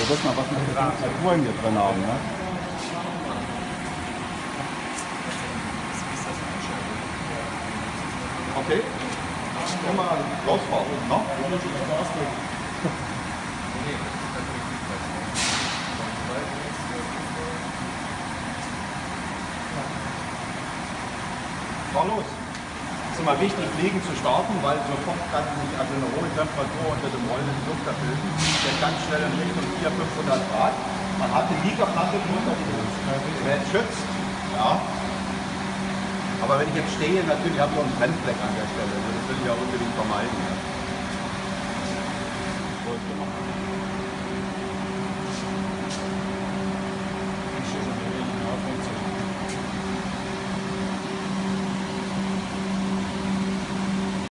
Also das mal, was wir für Temperaturen hier drin haben. Ne? Okay. Immer rausfahren. Ne? Fahr los immer wichtig, Fliegen zu starten, weil sofort kann sich also eine hohe Temperatur unter dem rollenden Luft erfüllen. Der kann schnell in Richtung 400, 500 Grad. Man hat eine Ligaplatte drunter, die den schützt. Ja. Aber wenn ich jetzt stehe, natürlich habe ich auch einen Brennfleck an der Stelle. Also das will ich auch unbedingt vermeiden. Ja. Gut gemacht.